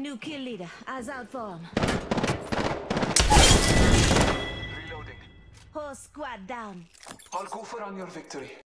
New kill leader. Eyes out for him. Reloading. Squad down. I'll go for on your victory.